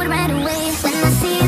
right away when I see